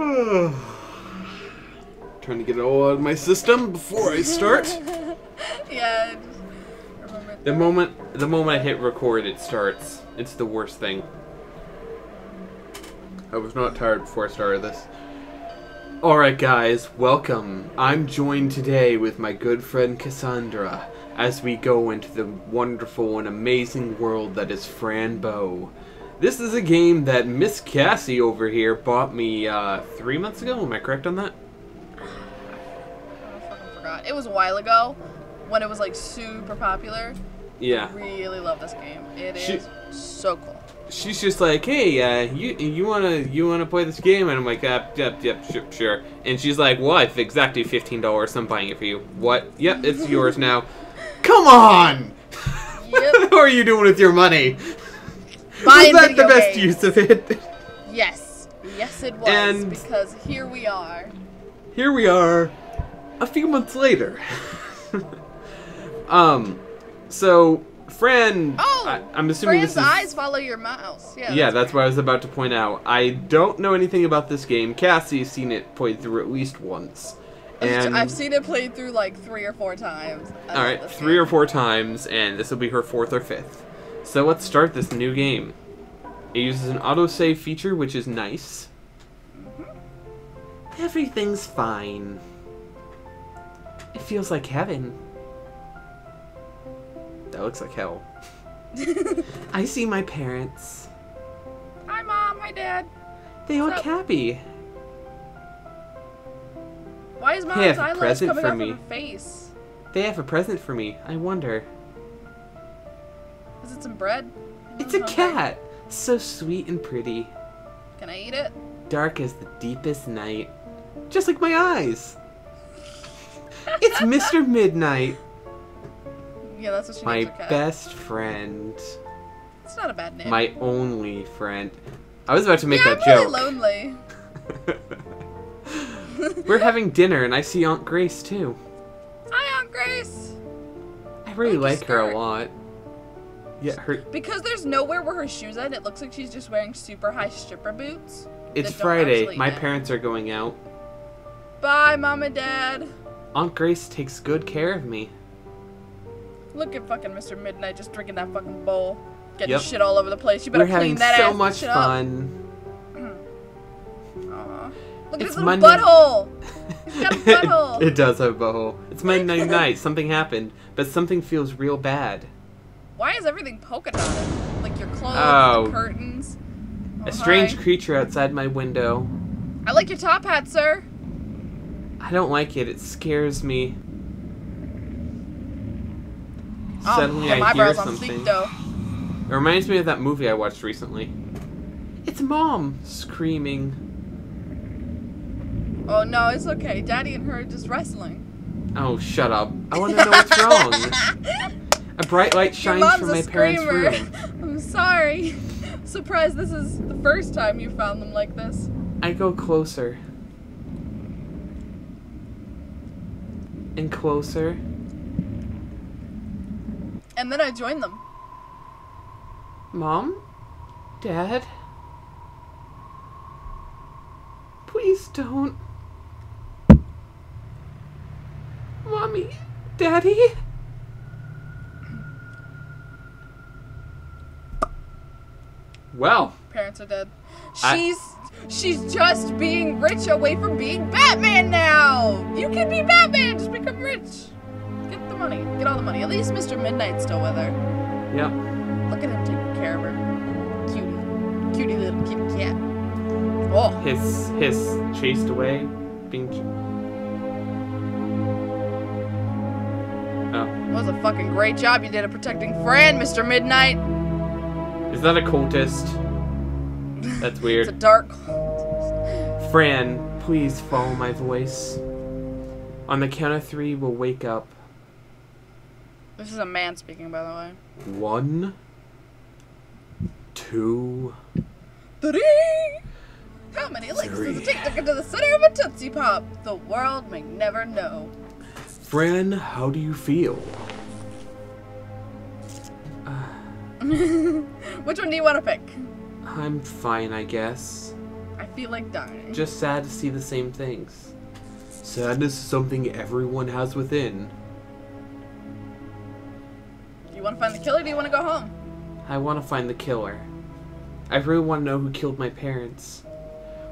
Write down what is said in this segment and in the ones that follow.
Trying to get it all out of my system before I start. yeah. the moment the moment I hit record, it starts. It's the worst thing. I was not tired before I started this. Alright, guys, welcome. I'm joined today with my good friend Cassandra as we go into the wonderful and amazing world that is Fran Bow. This is a game that Miss Cassie over here bought me uh, three months ago. Am I correct on that? I fucking forgot. It was a while ago when it was like super popular. Yeah. I really love this game. It is She- so cool. she's just like, "Hey, uh, you you wanna you wanna play this game?" And I'm like, "Yep, yep, yep, sure, sure." And she's like, "Well, exactly fifteen dollars. I'm buying it for you." What? Yep, it's yours now. Come on! Yep. what are you doing with your money? Was that the best games. use of it? Yes. Yes, it was. And- Because here we are. Here we are, a few months later. um, so Fran, Oh! I, I'm assuming Fran's this is. eyes follow your mouse. Yeah. Yeah, that's what I was about to point out. I don't know anything about this game. Cassie's seen it played through at least once. And I've seen it played through like three or four times. I all right, three or four times, and this will be her fourth or fifth. So let's start this new game. It uses an autosave feature, which is nice. Mm-hmm. Everything's fine. It feels like heaven. That looks like hell. I see my parents. Hi, mom. Hi, dad. They look Sup? happy. Why is Hey, I mom's have a eyelash present coming for off me. of her face? They have a present for me. I wonder. Is it some bread? It's a I'm hungry. cat. So sweet and pretty. Can I eat it? Dark as the deepest night. Just like my eyes. It's Mr. Midnight, Yeah, that's what she my names her cat. best friend. It's not a bad name. My only friend. I was about to make yeah, that I'm really lonely. We're having dinner and I see Aunt Grace too. Hi, Aunt Grace. I really Like like her a lot. Yeah, her Because there's nowhere where her shoes at, it looks like she's just wearing super high stripper boots. it's Friday. My end. parents are going out. Bye, mom and dad. Aunt Grace takes good care of me. Look at fucking Mr. Midnight just drinking that fucking bowl, getting Yep. shit all over the place. You better We're clean having that so ass much shit fun. Aw. Look at It's his little Monday. butthole. He's got a butthole. it does have a butthole. It's my night night. Something happened, but something feels real bad. Why is everything polka dotted? Like your clothes, Oh. the curtains. Oh, A strange hi. creature outside my window. I like your top hat, sir. I don't like it. It scares me. Oh, Suddenly them I hear something. It reminds me of that movie I watched recently. It's mom screaming. Oh no, it's okay. Daddy and her are just wrestling. Oh, shut up. I want to know what's wrong. A bright light shines from my parents' room. I'm sorry. Surprised this is the first time you found them like this. I go closer. And closer. And then I join them. Mom? Dad? Please don't. Mommy? Daddy? Well, Parents are dead. I- She's she's just being rich away from being Batman now. You can be Batman, just become rich. Get the money. Get all the money. At least Mr. Midnight's still with her. yep. Look at him taking care of her. Cutie. Cutie little kitty cat. Oh. His his chased away. Being. Oh. That was a fucking great job you did at protecting Fran, Mr. Midnight. Is that a cultist? That's weird. It's a dark. Fran, please follow my voice. On the count of three, we'll wake up. This is a man speaking, by the way. One, two. Three. How many licks does it take to get to the center of a Tootsie Pop? The world may never know. Fran, how do you feel? Which one do you want to pick? I'm fine, I guess. I feel like dying. Just sad to see the same things. Sadness is something everyone has within. Do you want to find the killer? Or do you want to go home? I want to find the killer. I really want to know who killed my parents.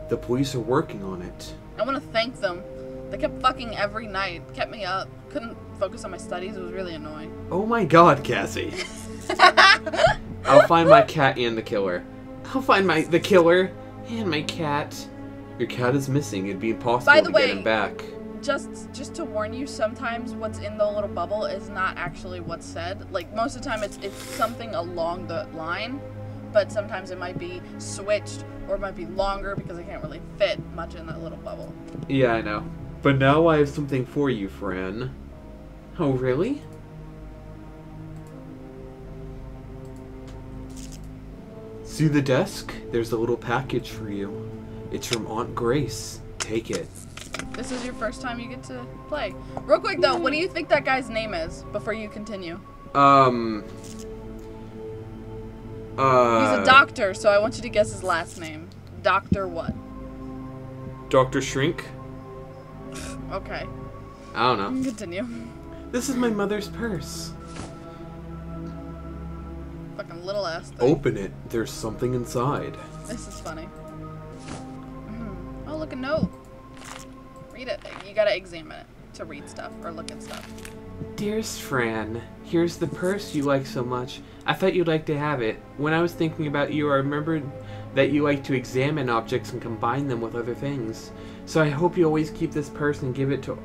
The police are working on it. I want to thank them. They kept fucking every night, kept me up, couldn't focus on my studies. It was really annoying. Oh my god, Cassie. I'll find my cat and the killer. I'll find my the killer and my cat. Your cat is missing. It'd be impossible By the to way- get him back. just just to warn you, sometimes what's in the little bubble is not actually what's said. Like most of the time, it's it's something along the line, but sometimes it might be switched or it might be longer because I can't really fit much in that little bubble. Yeah, I know. But now I have something for you, Fran. Oh, really? See the desk? There's a little package for you. It's from Aunt Grace. Take it. This is your first time you get to play. Real quick though, what do you think that guy's name is before you continue? Um. Uh. He's a doctor, so I want you to guess his last name. Doctor what? Dr. Shrink? Okay, I don't know. continue. This is my mother's purse. Little ass thing. Open it. There's something inside. This is funny. Mhm. Oh, look a note. Read it. You gotta examine it to read stuff or look at stuff. Dearest Fran, here's the purse you like so much. I thought you'd like to have it. When I was thinking about you, I remembered that you like to examine objects and combine them with other things. So I hope you always keep this purse and give it to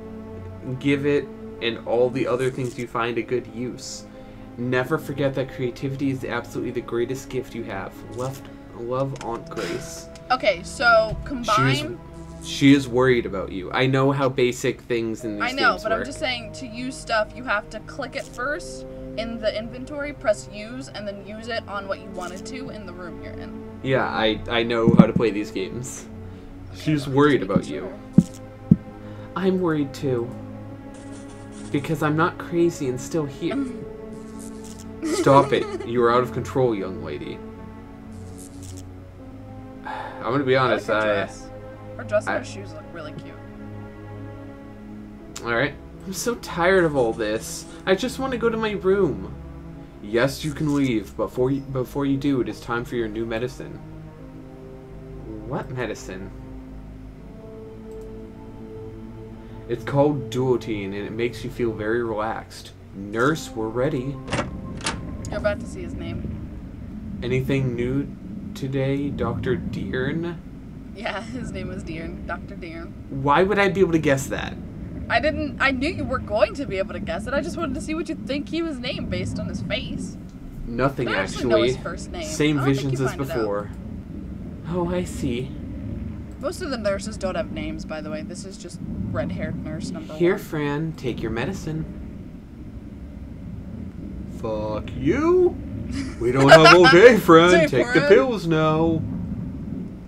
give it and all the other things you find a good use. Never forget that creativity is absolutely the greatest gift you have. Left love Aunt Grace. Okay, so She combine. is she is worried about you. I know how basic things in these I know, but work. I'm just saying to use stuff, you have to click it first in the inventory, press use, and then use it on what you wanted to in the room you're in. Yeah, I, I know how to play these games. She's worried about you. I'm worried too. Because I'm not crazy and still here. Stop it. You are out of control, young lady. I'm gonna be I like honest, her I. dress. Her dress and I- her shoes look really cute. Alright. I'm so tired of all this. I just want to go to my room. Yes, you can leave, but before you, before you do, it is time for your new medicine. What medicine? It's called Duotine, and it makes you feel very relaxed. Nurse, we're ready. You're about to see his name. Anything new today, Dr. Deern? Yeah, his name was Deern, Dr. Deern. Why would I be able to guess that? I didn't. I knew you were going to be able to guess it. I just wanted to see what you think he was named based on his face. Nothing, I actually know his first name. Same visions as find it out. before. Oh, I see. Most of the nurses don't have names, by the way. This is just red-haired nurse number Here, one. Fran, take your medicine. Fuck you. We don't have all day. Say, take the pills now.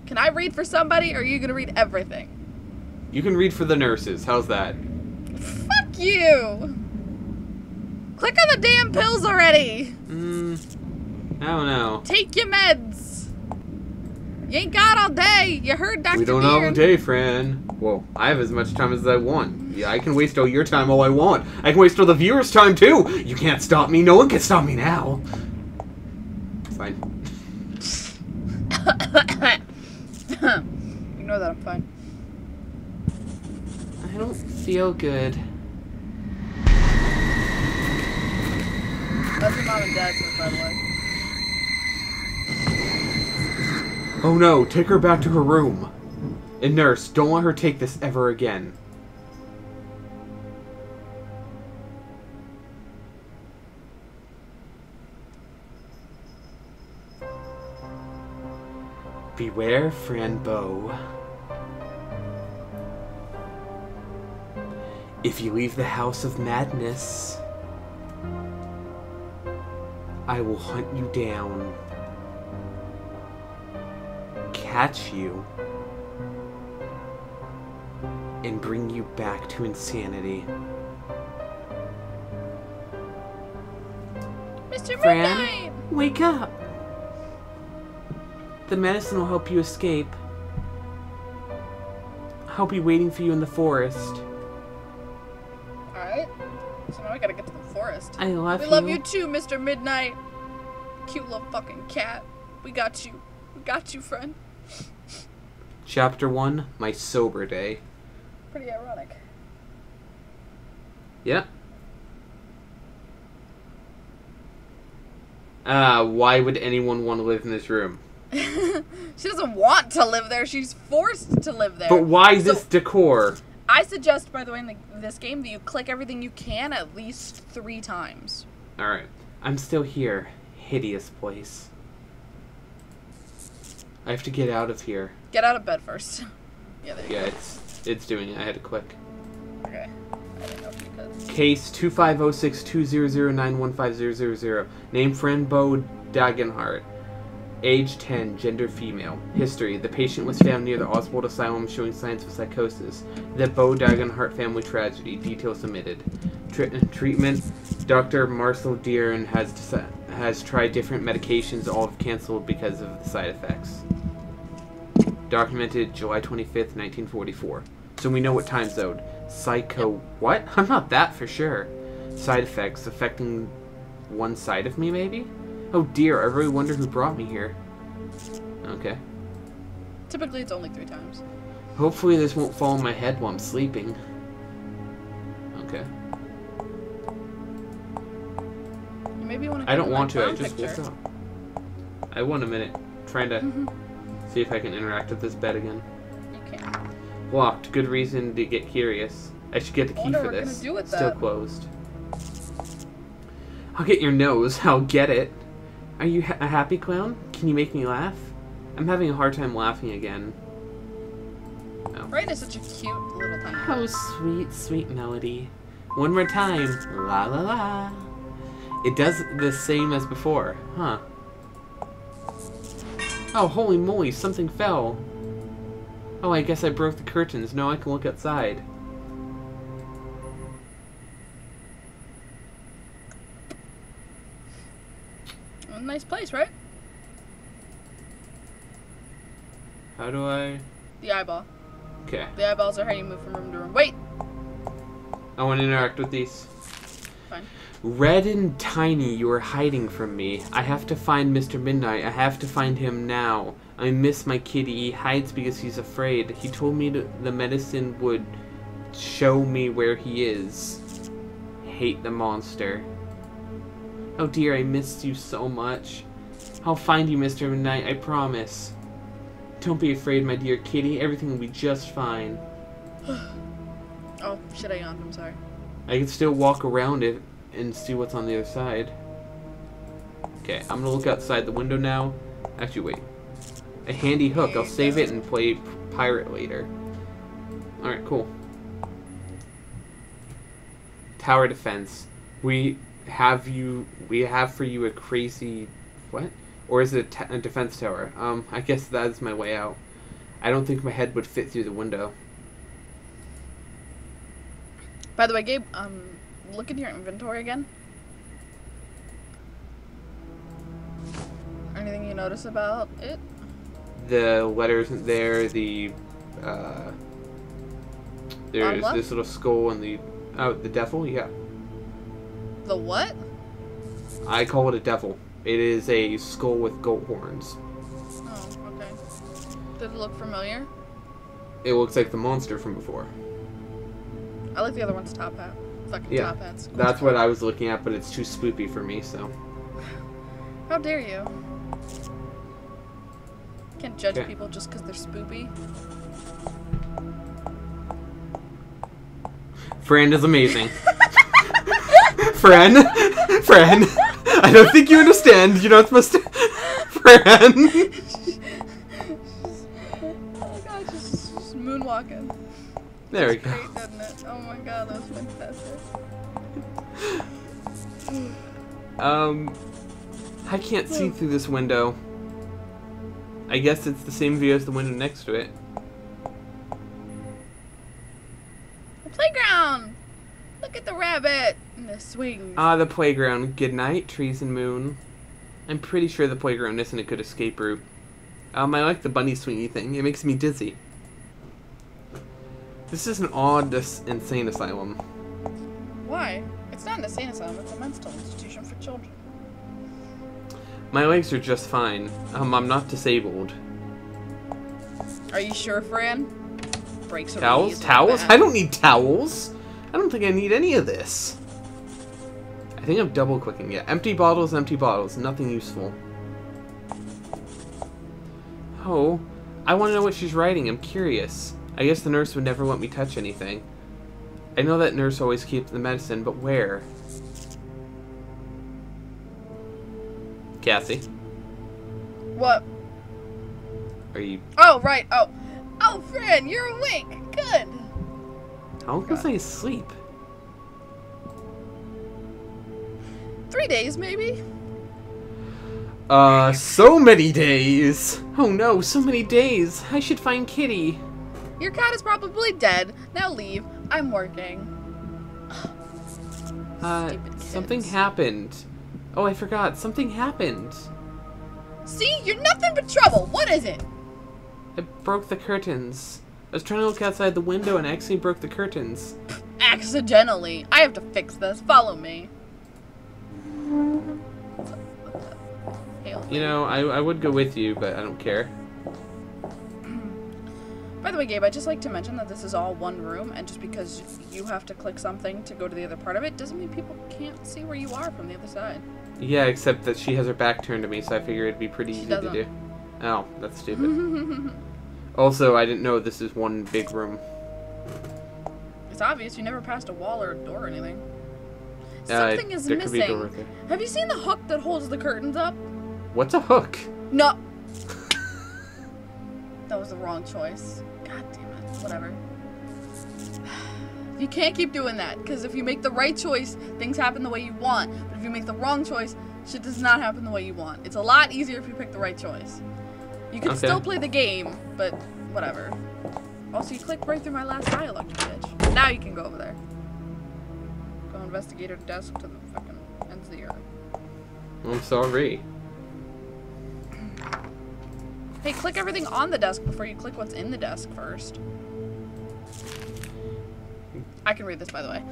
Can I read for somebody, or are you gonna read everything? You can read for the nurses. How's that? Fuck you! Click on the damn pills already! Mm, I don't know. Take your meds! You ain't got all day! You heard Dr. We don't have all day, friend. Whoa, I have as much time as I want. Yeah, I can waste all your time all I want. I can waste all the viewers' time too. You can't stop me. No one can stop me now. Fine. Ignore that, I'm fine. I don't feel good. That's your mom and dad's room, by the way. Oh no, take her back to her room. And nurse, don't let her take this ever again. Beware Fran Bow. If you leave the house of madness, I will hunt you down catch you and bring you back to insanity. Mr. Fran? Midnight! Wake up! The medicine will help you escape. I'll be waiting for you in the forest. Alright. So now we gotta get to the forest. I love We you. love you too, Mr. Midnight. Cute little fucking cat. We got you. We got you, friend. Chapter 1 My Sober Day. Pretty ironic. Yeah. Uh, why would anyone want to live in this room? she doesn't want to live there. She's forced to live there. But why So- this decor? I suggest, by the way, in the, this game that you click everything you can at least three times. Alright. I'm still here. Hideous place. I have to get out of here. Get out of bed first. yeah, there you Yeah, it's it's doing it. I had to click. go. Okay. I didn't know if you could. Case 250620091500. Name friend Bo Dagenhart. Age 10, gender female. History The patient was found near the Oswald Asylum showing signs of psychosis. The Bo Dagenhart family tragedy. Details submitted. Tre- treatment Dr. Marcel Deern has, has tried different medications, all have canceled because of the side effects. Documented July 25th, 1944. So we know what time zone. Psycho. What? I'm not that for sure. Side effects affecting one side of me, maybe? Oh dear, I really wonder who brought me here. Okay. Typically, it's only three times. Hopefully this won't fall on my head while I'm sleeping. Okay. You maybe want to. I don't want to, I just picture. woke up. I want a minute. Trying to Mhm. see if I can interact with this bed again. You can. Locked. Good reason to get curious. I should get the key for this. gonna do with Still that. closed. I'll get your nose. I'll get it. Are you ha- a happy clown? Can you make me laugh? I'm having a hard time laughing again. Rain is such a cute little thing. Oh, sweet, sweet melody. One more time. La la la. It does the same as before, huh? Oh, holy moly, something fell. Oh, I guess I broke the curtains. Now I can look outside. Nice place, right? How do I... The eyeball. Okay. The eyeballs are how you move from room to room. Wait. I want to interact with these. Fine. Red and tiny, you are hiding from me. I have to find Mr. Midnight. I have to find him now. I miss my kitty. He hides because he's afraid. He told me to, the medicine would show me where he is. Hate the monster. Oh dear, I missed you so much. I'll find you, Mr. Midnight, I promise. Don't be afraid, my dear kitty. Everything will be just fine. Oh shit! I yawned. I'm sorry. I can still walk around it and see what's on the other side. Okay, I'm gonna look outside the window now. Actually, wait. A handy hook. I'll save it and play pirate later. Alright, cool. Tower defense. We have you. We have for you a crazy. What? Or is it a, defense tower? Um, I guess that's my way out. I don't think my head would fit through the window. By the way, Gabe, um, look at your inventory again. Anything you notice about it? the letter isn't there. The uh, there's this little skull and the oh the devil. Yeah, The what? I call it a devil. It is a skull with goat horns. Oh, okay. Did it look familiar? It looks like the monster from before. I like the other one's top hat. Fucking Yeah, top hats. That's what I was looking at, but it's too spoopy for me. So How dare you? Can't judge Okay. people just because they're spoopy. Fran is amazing. Fran, Fran, I don't think you understand. You're not supposed to. Fran. oh my god, just, just moonwalking. There we go. Great, it? Oh my god, that was fantastic. Um, I can't see through this window. I guess it's the same view as the window next to it. The playground! Look at the rabbit the swings. Ah, the playground. Good night, trees and moon. I'm pretty sure the playground isn't a good escape route. Um, I like the bunny swingy thing. It makes me dizzy. This is an odd, this insane asylum. Why? It's not an insane asylum. It's a mental institution for children. My legs are just fine. Um, I'm not disabled. Are you sure, Fran? Breaks Towels? Towels? I don't need towels. I don't think I need any of this. I think I'm double clicking. Yeah, empty bottles, empty bottles. Nothing useful. Oh, I want to know what she's writing. I'm curious. I guess the nurse would never let me touch anything. I know that nurse always keeps the medicine, but where? Cassie, What? are you? Oh, right. Oh. Oh, Fran, you're awake. Good. How long was I asleep? Three days, maybe? Uh, so many days. Oh no, so many days. I should find Kitty. Your cat is probably dead. Now leave. I'm working. Uh, something happened. Oh, I forgot. Something happened. See? You're nothing but trouble. What is it? I broke the curtains. I was trying to look outside the window and I accidentally broke the curtains. Accidentally. I have to fix this. Follow me. What the hell? You know, I, I would go with you, but I don't care. By the way, Gabe, I'd just like to mention that this is all one room, and just because you have to click something to go to the other part of it doesn't mean people can't see where you are from the other side. Yeah, except that she has her back turned to me, so I figured it'd be pretty She easy to doesn't. do. Oh, that's stupid. also, I didn't know this is one big room. It's obvious you never passed a wall or a door or anything. Uh, Something is there could be a door missing. Have you seen the hook that holds the curtains up? What's a hook? No. that was the wrong choice. God damn it. Whatever. You can't keep doing that because if you make the right choice, things happen the way you want. But if you make the wrong choice, shit does not happen the way you want. It's a lot easier if you pick the right choice. You can Okay. still play the game, but whatever. Also, you clicked right through my last dialogue, you bitch. Now you can go over there. Her desk to the fucking ends of the earth. I'm sorry. Hey, click everything on the desk before you click what's in the desk first. I can read this, by the way.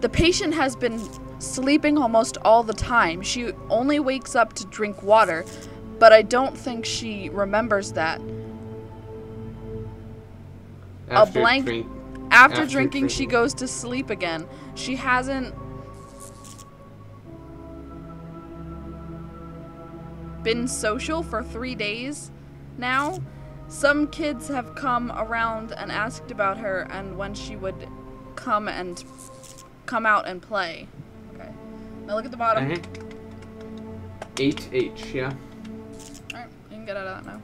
The patient has been sleeping almost all the time. She only wakes up to drink water, but I don't think she remembers that. After blank- drink- After, After drinking, she goes to sleep again. She hasn't been social for three days now. Some kids have come around and asked about her and when she would come and come out and play. Okay. Now look at the bottom. Uh-huh. Alright. 8H, yeah. Alright, you can get out of that now.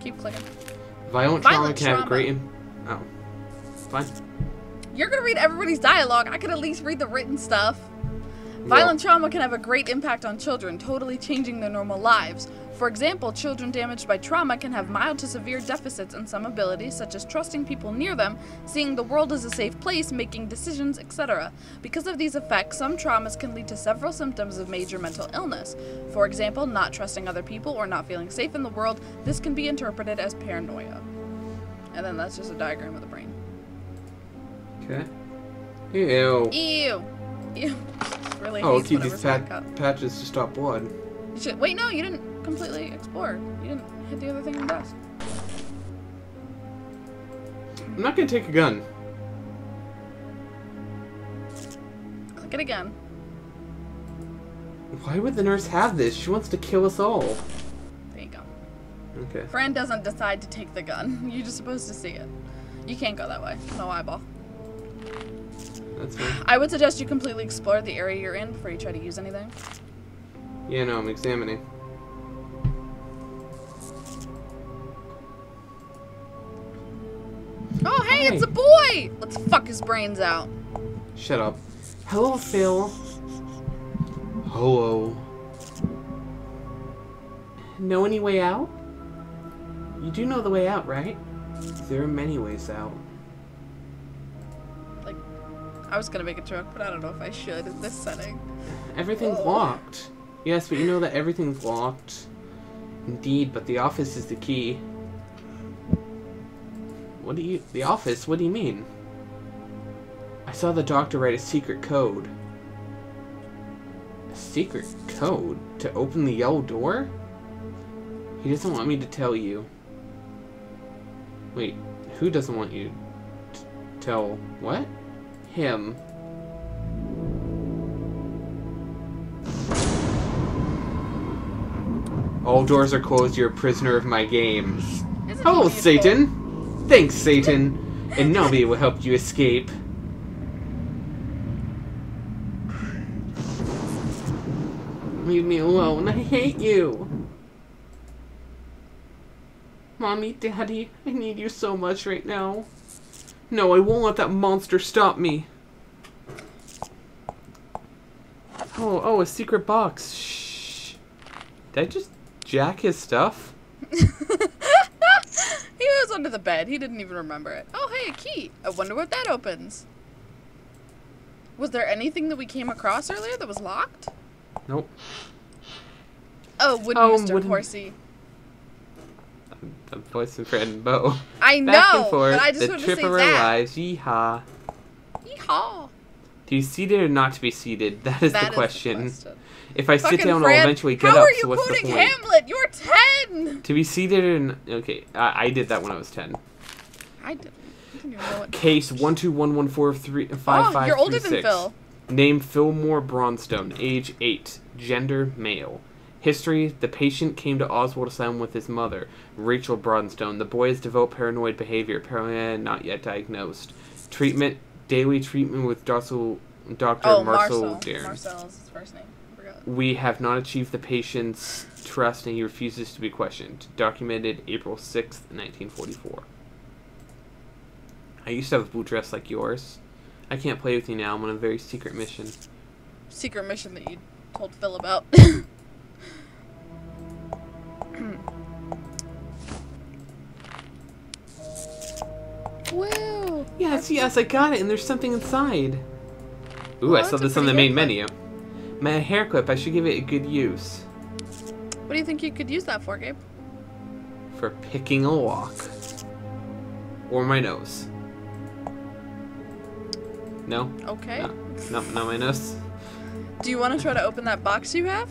Keep clicking. Violent trauma Violent can have trauma. great. Oh. Fine. You're gonna read everybody's dialogue. I could at least read the written stuff. Violent trauma can have a great impact on children, totally changing their normal lives. For example, children damaged by trauma can have mild to severe deficits in some abilities, such as trusting people near them, seeing the world as a safe place, making decisions, etc. Because of these effects, some traumas can lead to several symptoms of major mental illness. For example, not trusting other people or not feeling safe in the world. This can be interpreted as paranoia. And then that's just a diagram of the brain. Okay. Ew. Ew. Ew. Really Oh, keep these pat- patches to stop blood. Should, wait, no, you didn't completely explore. You didn't hit the other thing on the desk. I'm not gonna take a gun. Click it again. Why would the nurse have this? She wants to kill us all. There you go. Okay. Fran doesn't decide to take the gun. You're just supposed to see it. You can't go that way. No eyeball. That's fine. I would suggest you completely explore the area you're in before you try to use anything. Yeah, no, I'm examining. Oh, hey, it's a boy! Let's fuck his brains out. Shut up. Hello, Phil. Hello. Know any way out? You do know the way out, right? There are many ways out. I was gonna make a joke, but I don't know if I should in this setting. Everything's Oh. locked. Yes, but you know that everything's locked. Indeed, but the office is the key. What do you... The office? What do you mean? I saw the doctor write a secret code. A secret code? To open the yellow door? He doesn't want me to tell you. Wait, who doesn't want you to tell... What? Him. All doors are closed. You're a prisoner of my games. Isn't oh, Hello. Satan. Thanks, Satan. And Navi will help you escape. Leave me alone. I hate you. Mommy, Daddy, I need you so much right now. No, I won't let that monster stop me. Oh, oh, a secret box. Shh. Did I just jack his stuff? he was under the bed. He didn't even remember it. Oh, hey, a key. I wonder what that opens. Was there anything that we came across earlier that was locked? Nope. Oh, wooden Oh, Mr. wooden- Horsey. The voice of Fred and Bo. I know, Back and forth, but I just the wanted to trip of our that. lives. Yeehaw. Yeehaw. To be seated or not to be seated? That is That the is question. question. If I sit down, Fran, I'll eventually get up. are you so what's the quoting point? Hamlet? You're 10! To be seated n- okay, I, I did that when I was ten. I didn't. I didn't even know what. Case one two one one four three uh, five oh, five you're older three than six. Phil. Name Fillmore Bronstone, age 8, gender male. History The patient came to Oswald Asylum with his mother, Rachel Bronstone. The boy has developed paranoid behavior, paranoia not yet diagnosed. Treatment Daily treatment with Dr. Dr. Oh, Marcel Marcel. Darren. Marcel is his first name. We have not achieved the patient's trust and he refuses to be questioned. Documented April 6th, 1944. I used to have a blue dress like yours. I can't play with you now. I'm on a very secret mission. Secret mission that you told Phil about. Hmm. Woo! Yes, yes, I got it, and there's something inside. Ooh, Oh, I saw this on the main hair menu. My hair clip, I should give it a good use. What do you think you could use that for, Gabe? For picking a lock. Or my nose. No? Okay. No, no, not my nose. Do you want to try to open that box you have?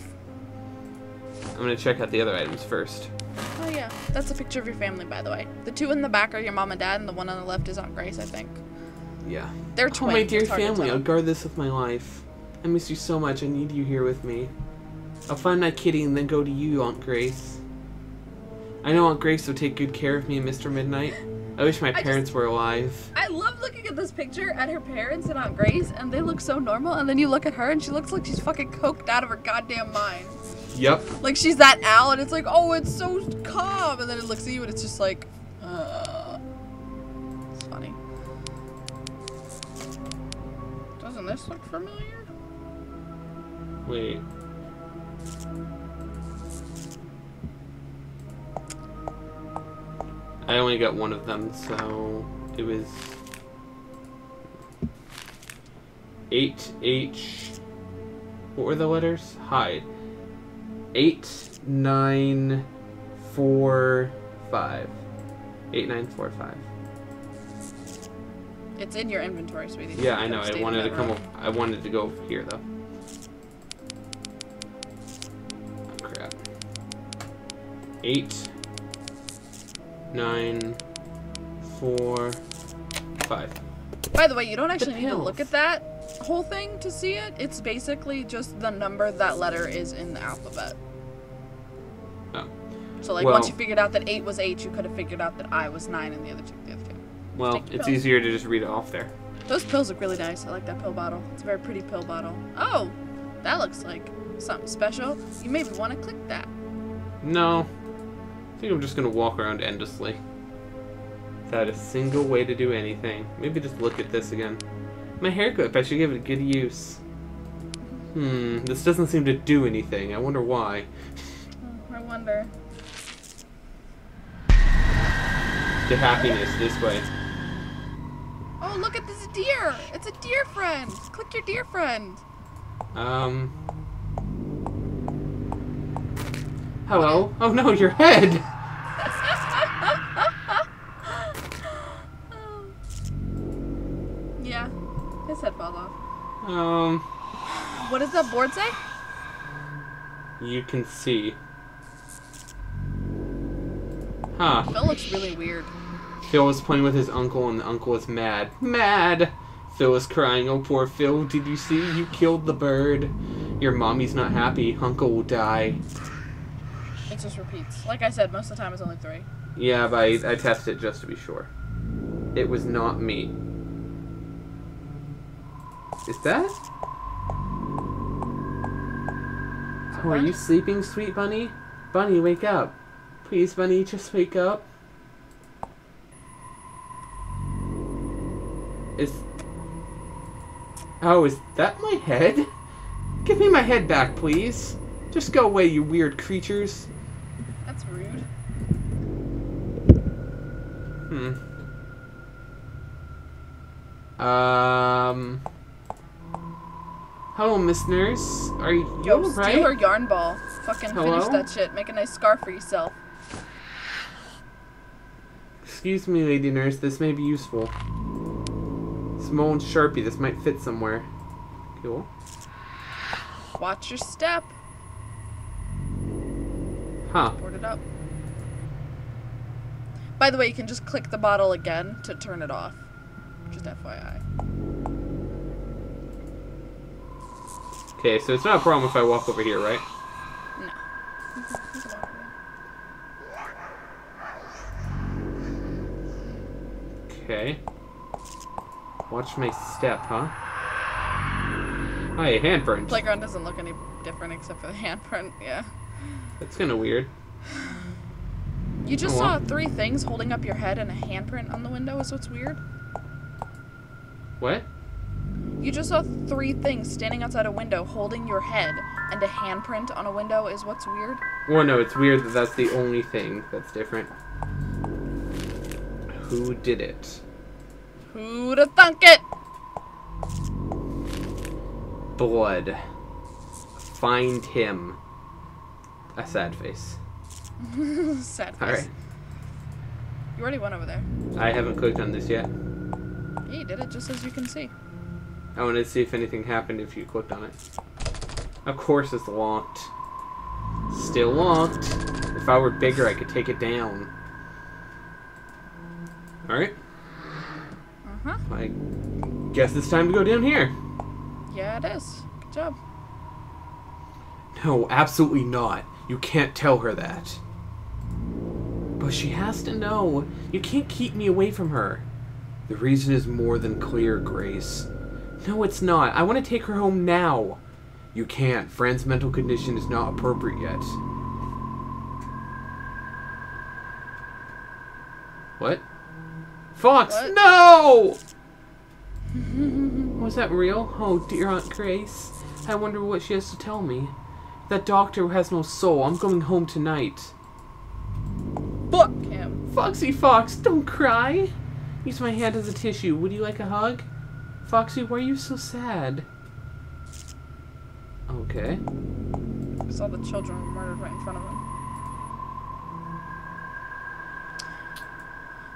I'm gonna check out the other items first. Oh yeah, that's a picture of your family, by the way. The two in the back are your mom and dad, and the one on the left is Aunt Grace, I think. Yeah. They're twins. Oh, my dear it's hard to family. I'll guard this with my life. I miss you so much. I need you here with me. I'll find my kitty and then go to you, Aunt Grace. I know Aunt Grace will take good care of me and Mr. Midnight. I wish my just- parents were alive. I love looking at this picture at her parents and Aunt Grace, and they look so normal. And then you look at her, and she looks like she's fucking coked out of her goddamn mind. Yep. Like she's that owl, and it's like, oh, it's so calm, and then it looks at you, and it's just like, uh. It's funny. Doesn't this look familiar? Wait. I only got one of them, so it was 8H. What were the letters? Hide. 8945. 8945. It's in your inventory, sweetie. Yeah, I know. I wanted to come. room. Up, I wanted to go here though. Oh, crap. Eight, nine, four, five. By the way, you don't actually need to look at that whole thing to see it. It's basically just the number that letter is in the alphabet. Oh. So like Well- once you figured out that eight was eight, you could have figured out that I was nine and the other two the other two. Well, it's easier to just read it off there. Those pills look really nice. I like that pill bottle. It's a very pretty pill bottle. Oh, that looks like something special. You maybe want to click that. No. I think I'm just gonna walk around endlessly. Without a single way to do anything. Maybe just look at this again. My hair clip, I should give it a good use. Hmm, this doesn't seem to do anything. I wonder why. I wonder. To happiness this way. Oh, look at this deer. It's a deer friend. Click your deer friend. Um. Hello? Oh no, your head! His head falls off. Um, What does that board say? you can see. Huh. Phil looks really weird. Phil was playing with his uncle, and the uncle was mad. Mad! Phil was crying. Oh, poor Phil. Did you see? You killed the bird. Your mommy's not happy. Uncle will die. It just repeats. Like I said, most of the time it's only three. Yeah, but I, I tested it just to be sure. It was not me. Is that? Oh, are you sleeping, sweet bunny? Bunny, wake up. Please, bunny, just wake up. Is. Oh, is that my head? Give me my head back, please. Just go away, you weird creatures. That's rude. Hmm. Um. Hello, Miss Nurse. Are you Yo, alright? steal her yarn ball. Fucking finish that shit. Make a nice scarf for yourself. Excuse me, Lady Nurse. This may be useful. Small and sharpie. This might fit somewhere. Cool. Watch your step. Huh. Board it up. By the way, you can just click the bottle again to turn it off. Just FYI. Okay, so it's not a problem if I walk over here, right? No. You can- you can walk away. Okay. Watch my step, huh? Hi, handprint. Playground doesn't look any different except for the handprint. Yeah. That's kind of weird. You just Oh, saw three things holding up your head and a handprint on the window. Is what's weird. What? You just saw three things standing outside a window holding your head and a handprint on a window. Is what's weird. Well, no, it's weird that that's the only thing that's different. Who did it? Who'd have thunk it? Blood. Find him. A sad face. Sad face. Alright. You already went over there. I haven't clicked on this yet. Yeah, you did it just as you can see. I wanted to see if anything happened if you clicked on it. Of course it's locked. Still locked. If I were bigger, I could take it down. Alright. Uh huh. I guess it's time to go down here. Yeah, it is. Good job. No, absolutely not. You can't tell her that. But she has to know. You can't keep me away from her. The reason is more than clear, Grace. No, it's not. I want to take her home now. You can't. Fran's mental condition is not appropriate yet. What? Fox, What? no! Was that real? Oh, dear Aunt Grace. I wonder what she has to tell me. That doctor has no soul. I'm going home tonight. Fuck him. Foxy Fox, don't cry. Use my hand as a tissue. Would you like a hug? Foxy, why are you so sad? Okay. Because all the children were murdered right in front of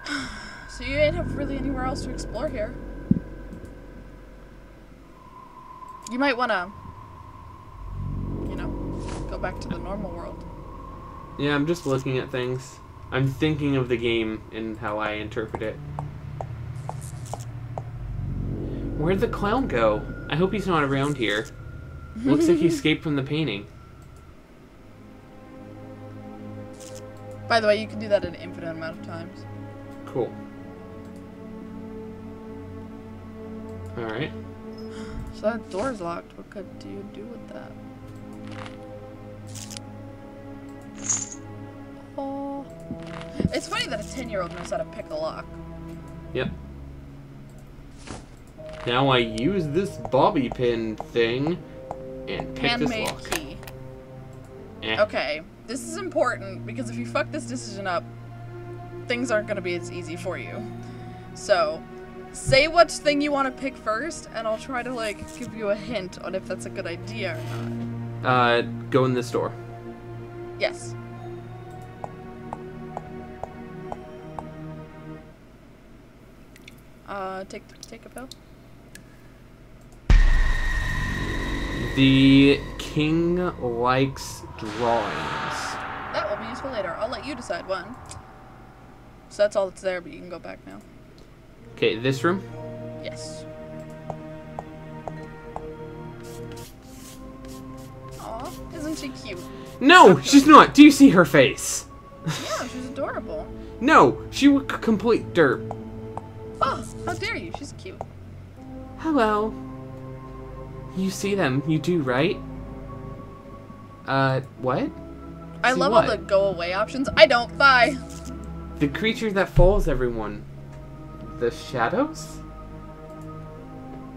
him. so you ain't have really anywhere else to explore here. You might want to, you know, go back to the normal world. Yeah, I'm just looking at things. I'm thinking of the game and how I interpret it. Where'd the clown go? I hope he's not around here. Looks like he escaped from the painting. By the way, you can do that an infinite amount of times. Cool. Alright. So that door's locked. What could do you do with that? Oh. It's funny that a 10 year old knows how to pick a lock. Yep. Now I use this bobby pin thing and pick this Handmade lock. key. Eh. Okay, this is important because if you fuck this decision up, things aren't going to be as easy for you. So, say which thing you want to pick first, and I'll try to like give you a hint on if that's a good idea or not. Uh, go in this door. Yes. Uh, take take a pill. The king likes drawings. That will be useful later. I'll let you decide when. So that's all that's there, but you can go back now. Okay, this room. Yes. Aw, isn't she cute? No, she's not. Do you see her face? Yeah, she's adorable. No, she was complete derp. Oh, how dare you? She's cute. Hello. You see them, you do, right? Uh, what? I See love what? all the go away options. I don't. Bye. The creature that follows everyone. The shadows?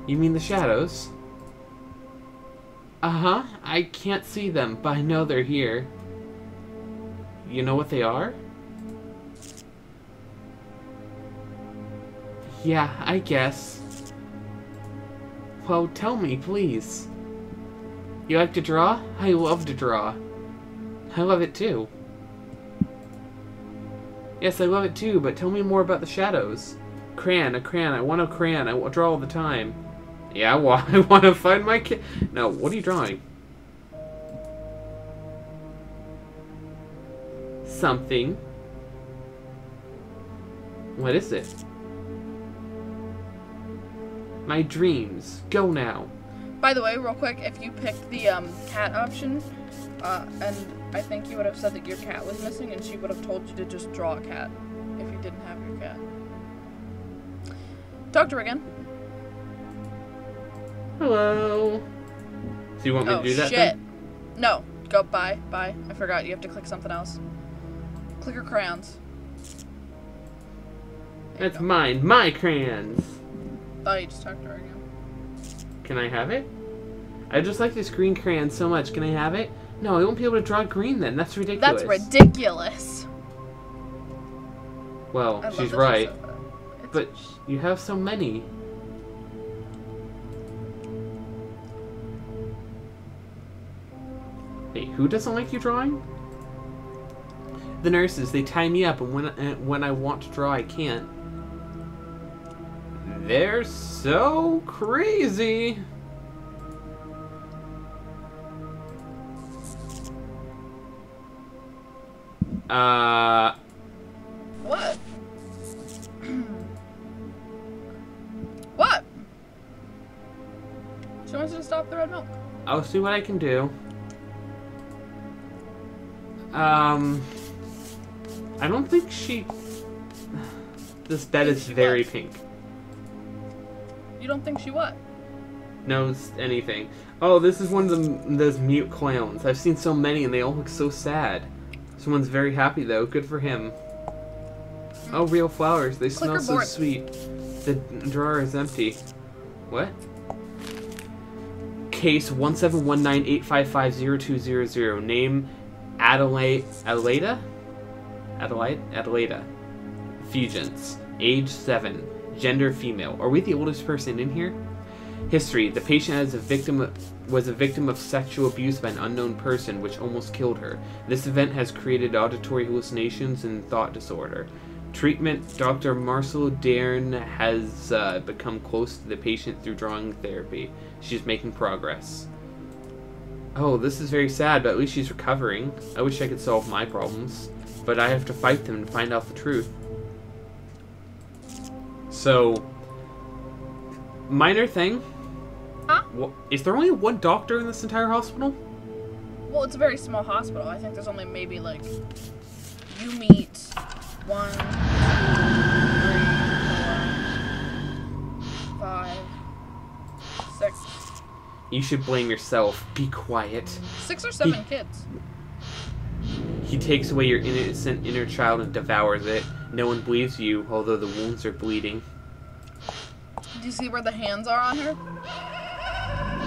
You mean the shadows? Uh huh. I can't see them, but I know they're here. You know what they are? Yeah, I guess. Well, tell me, please. You like to draw? I love to draw. I love it too. Yes, I love it too, but tell me more about the shadows. Crayon, a crayon. I want a crayon. I draw all the time. Yeah, well, I want to find my kid. No, what are you drawing? Something. What is it? My dreams. Go now. By the way, real quick, if you picked the um, cat option, uh, and I think you would have said that your cat was missing, and she would have told you to just draw a cat if you didn't have your cat. Talk to her again. Hello. So you want me oh to do that shit! then? No, go bye, bye. I forgot. You have to click something else. Click your crayons. There That's mine. My crayons. Oh, you just talked to her again. Can I have it? I just like this green crayon so much. Can I have it? No, I won't be able to draw green then. That's ridiculous. That's ridiculous. Well, I she's right. It's- But you have so many. Wait, who doesn't like you drawing? The nurses. They tie me up, and when uh, when I want to draw, I can't. They're so crazy. Uh, What? what? She wants to stop the red milk. I'll see what I can do. Um, I don't think she. This bed is very pink. You don't think she what? Knows anything? Oh, this is one of the, those mute clowns. I've seen so many, and they all look so sad. Someone's very happy though. Good for him. Oh, hmm. real flowers. They smell so board. sweet. The drawer is empty. What? Case one seven one nine eight five five zero two zero zero. Name Adelaide Adelaida? Adelaide Adelaida. Fusions. Age seven. Gender female. Are we the oldest person in here? History: The patient as a victim was a victim of sexual abuse by an unknown person, which almost killed her. This event has created auditory hallucinations and thought disorder. Treatment: Dr. Marcel Deern has uh, become close to the patient through drawing therapy. She's making progress. Oh, this is very sad, but at least she's recovering. I wish I could solve my problems, but I have to fight them to find out the truth. So, minor thing. Huh? Wha- Is there only one doctor in this entire hospital? Well, it's a very small hospital. I think there's only maybe like you meet one, two, three, four, five, six, You should blame yourself. Be quiet. six or seven kids. He takes away your innocent inner child and devours it. No one believes you, although the wounds are bleeding. Do you see where the hands are on her?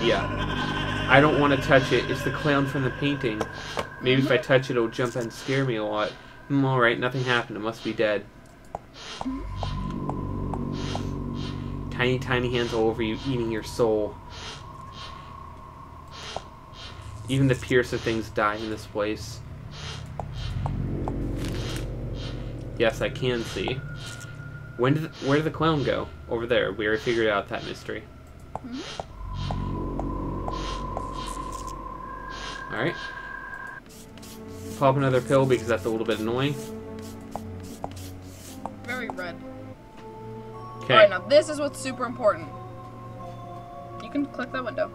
Yeah. I don't want to touch it. It's the clown from the painting. Maybe if I touch it, it'll jump and scare me a lot. Hmm, alright, nothing happened. It must be dead. Tiny, tiny hands all over you, eating your soul. Even the purest of things die in this place. Yes, I can see. When did where did the clown go? Over there. We already figured out that mystery. Mm-hmm. Alright. Pop another pill because that's a little bit annoying. Very red. Okay. Alright, now this is what's super important. You can click that window.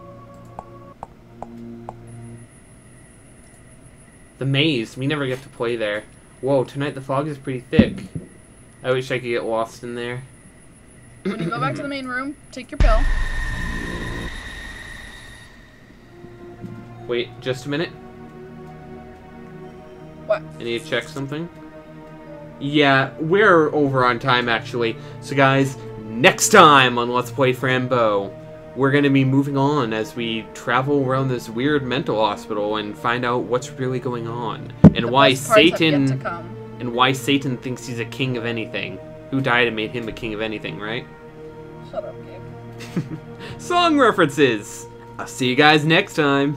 The maze. We never get to play there. Whoa, tonight the fog is pretty thick. I wish I could get lost in there. When you go back to the main room, take your pill. Wait, just a minute. What? I need to check something. Yeah, we're over on time actually. So guys, next time on Let's Play Fran Bow, we're gonna be moving on as we travel around this weird mental hospital and find out what's really going on and The why best parts have yet to Satan come. and why Satan thinks he's a king of anything. Who died and made him a king of anything, right? Shut up, Gabe. Song references. I'll see you guys next time.